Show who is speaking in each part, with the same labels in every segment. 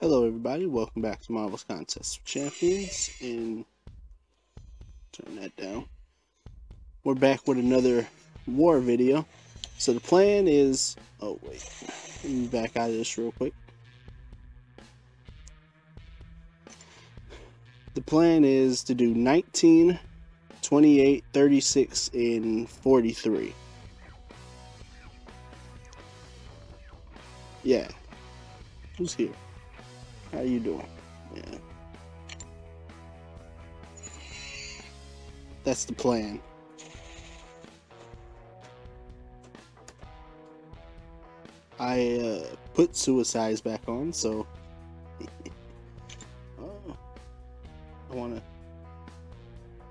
Speaker 1: Hello everybody, welcome back to Marvel's Contest of Champions and turn that down. We're back with another war video. So the plan is oh wait, let me back out of this real quick. The plan is to do 19, 28, 36, and 43. Yeah. Who's here? How you doing? Yeah. That's the plan. I uh, put suicides back on, so oh, I wanna.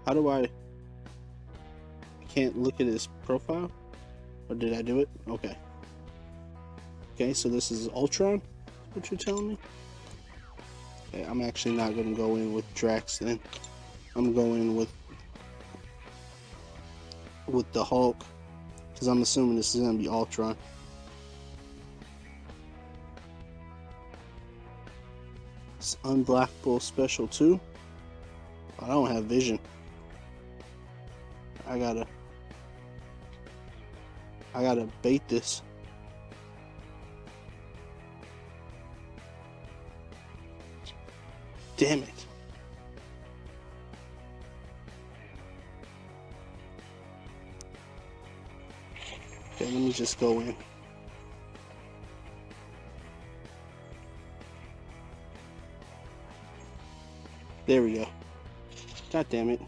Speaker 1: How do I? I can't look at his profile, or did I do it? Okay. Okay, so this is Ultron. What you're telling me? I'm actually not going to go in with Drax then. I'm going with with the Hulk because I'm assuming this is going to be Ultron. It's unblockable special too. I don't have vision. I gotta I gotta bait this. Damn it. Okay, let me just go in. There we go. God damn it.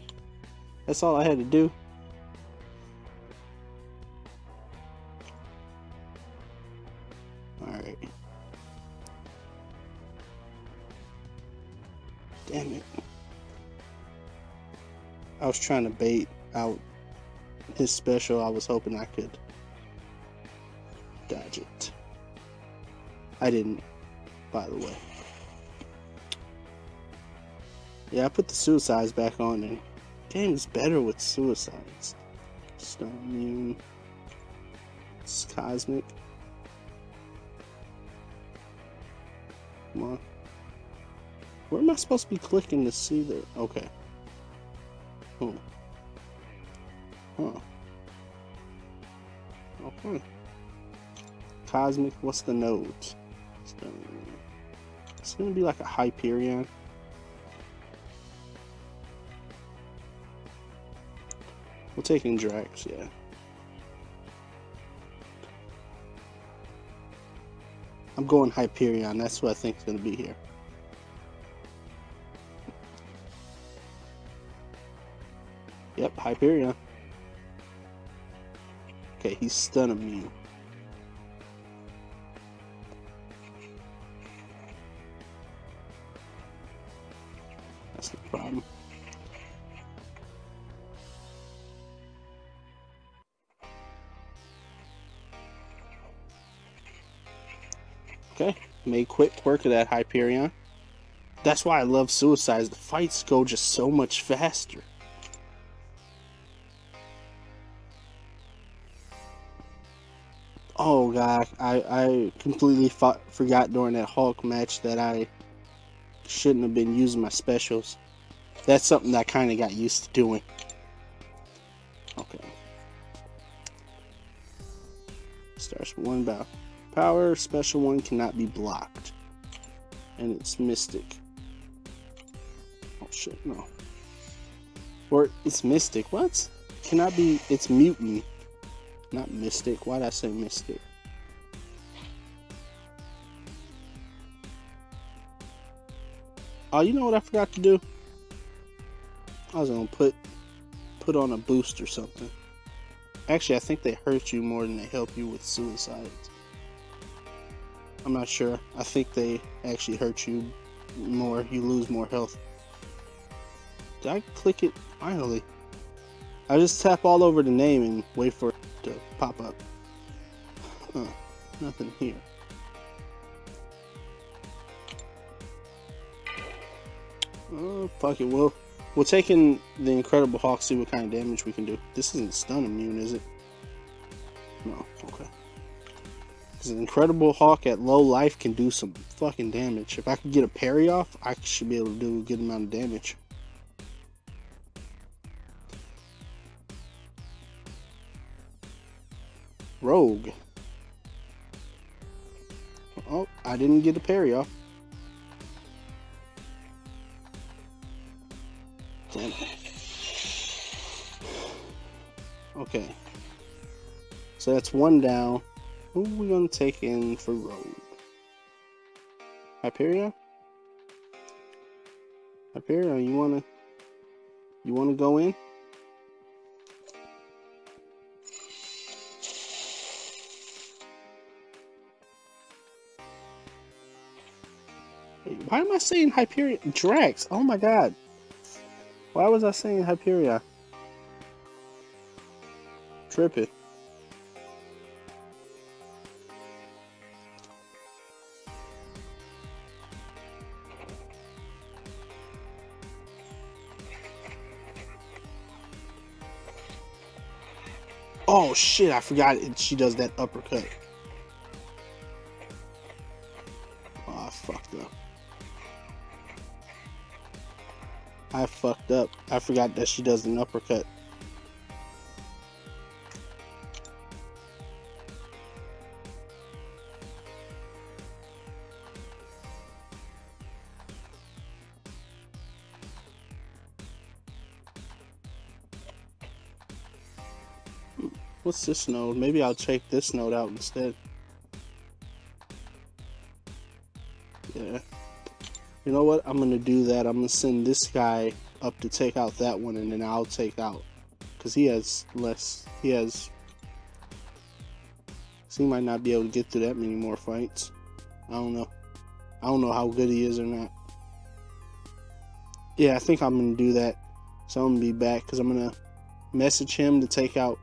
Speaker 1: That's all I had to do. I was trying to bait out his special. I was hoping I could dodge it. I didn't, by the way. Yeah, I put the suicides back on and game is better with suicides. Stun immune. It's cosmic. Come on. Where am I supposed to be clicking to see the... Okay. Hmm. Huh. Okay. Cosmic, what's the nodes? It's gonna, it's gonna be like a Hyperion. We're taking Drax, yeah. I'm going Hyperion, that's what I think is gonna be here. Yep, Hyperion. Okay, he's stun immune. That's the problem. Okay, made quick work of that Hyperion. That's why I love Suicides. The fights go just so much faster. God, I, I completely fought, forgot during that Hulk match that I shouldn't have been using my specials. That's something that I kind of got used to doing. Okay. Starts with one bow. Power, special one cannot be blocked. And it's Mystic. Oh shit, no. Or it's Mystic, what? Cannot be, it's Mutant. Not Mystic. why'd I say Mystic? Oh, you know what I forgot to do? I was gonna put put on a boost or something. Actually, I think they hurt you more than they help you with suicides. I'm not sure. I think they actually hurt you more. You lose more health. Did I click it? Finally. I just tap all over the name and wait for it to pop up. Huh. Nothing here. Oh, fuck it. Well, we're taking the Incredible Hulk, see what kind of damage we can do. This isn't stun immune, is it? No, okay. Because an Incredible Hulk at low life can do some fucking damage. If I could get a parry off, I should be able to do a good amount of damage. Rogue. Oh, I didn't get a parry off. Okay. So that's one down. Who are we gonna take in for Rogue? Hyperion? Hyperion, you wanna you wanna go in? Why am I saying Hyperion? Drax. Oh my god. Why was I saying Hyperia? Trippy. Oh shit, I forgot it. she does that uppercut. Oh, I fucked up. I fucked up. I forgot that she does an uppercut. What's this node? Maybe I'll take this node out instead. Yeah. You know what? I'm going to do that. I'm going to send this guy up to take out that one, and then I'll take out. Because he has less... He has... So he might not be able to get through that many more fights. I don't know. I don't know how good he is or not. Yeah, I think I'm going to do that. So I'm going to be back because I'm going to message him to take out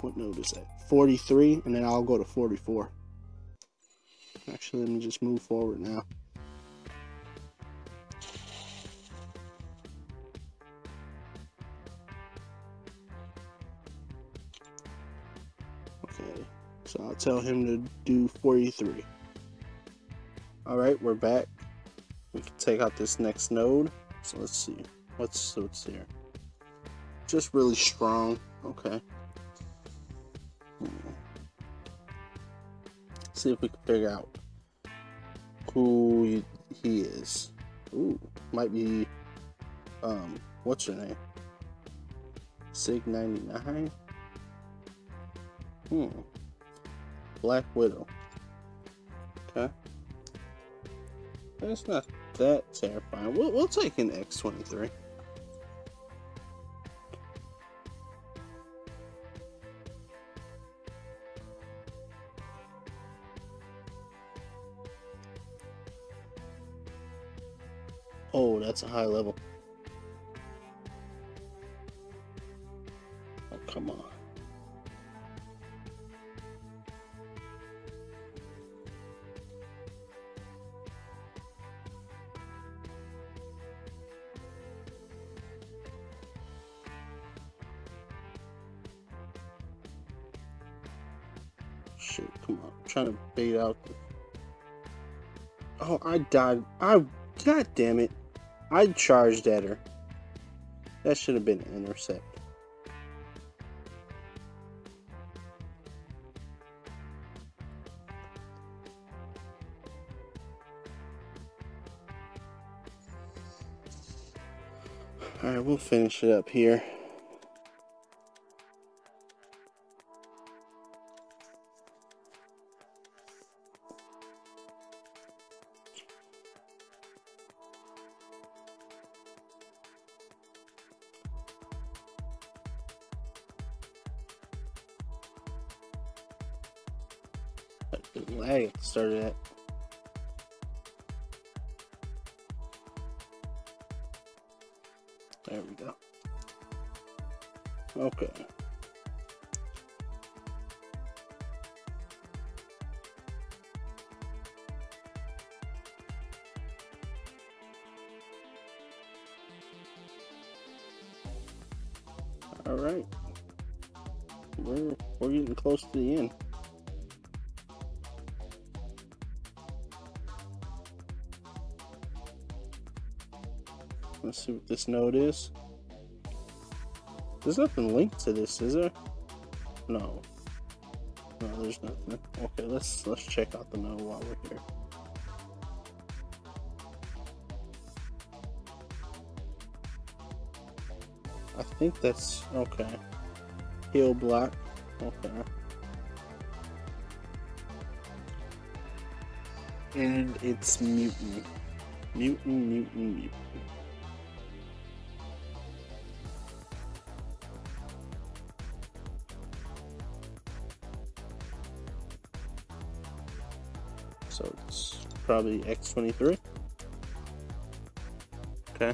Speaker 1: what is that? 43, and then I'll go to 44. Actually, let me just move forward now. I'll tell him to do 43. Alright, we're back. We can take out this next node. So let's see. What's what's here? Just really strong. Okay. see if we can figure out who he is. Ooh, might be, um, what's your name? Sig 99? Hmm. Black Widow. Okay. That's not that terrifying. We'll, we'll take an X23. Oh, that's a high level. Oh, come on. Trying to bait out. Oh, I died. I... God damn it. I charged at her. That should have been an intercept. Alright, we'll finish it up here. Hey, started it. There we go. Okay. All right. We're we're getting close to the end. Let's see what this node is. There's nothing linked to this, is there? No. No, there's nothing. Okay, let's let's check out the node while we're here. I think that's okay. Heal block. Okay. And it's mutant. Mutant, mutant, mutant. Probably X23. Okay.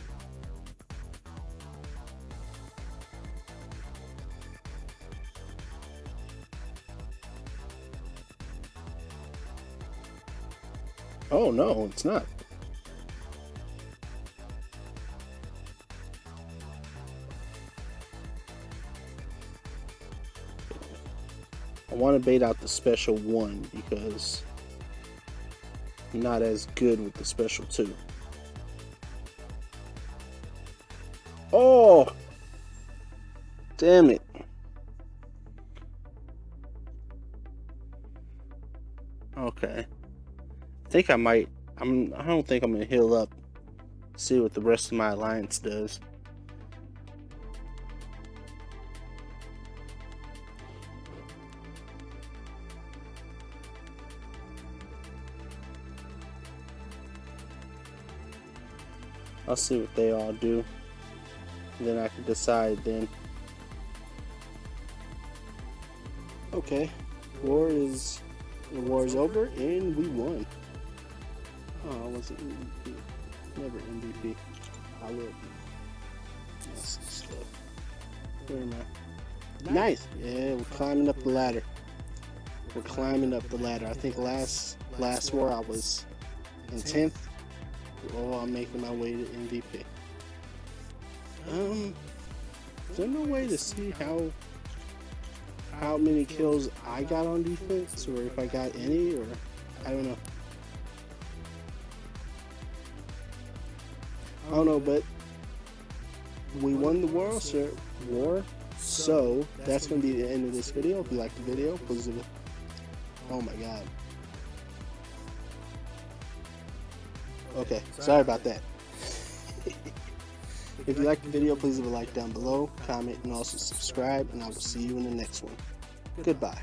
Speaker 1: Oh no, it's not. I want to bait out the special one because not as good with the special two. Oh! Damn it. Okay. I think I might I'm I don't think I'm gonna heal up. See what the rest of my alliance does. I'll see what they all do. Then I can decide then. Okay. War is the war is over and we won. Oh, I wasn't MVP. Never MVP. I will be. Where am I? Nice. Yeah, we're climbing up the ladder. We're climbing up the ladder. I think last last war I was in tenth. Oh, I'm making my way to MVP. Um, is there no way to see how how many kills I got on defense, or if I got any, or I don't know. I don't know, but we won the war, sir. War. So that's gonna be the end of this video. If you like the video, please. Oh my god. Okay, sorry about that. if you like the video, please leave a like down below, comment, and also subscribe, and I will see you in the next one. Goodbye.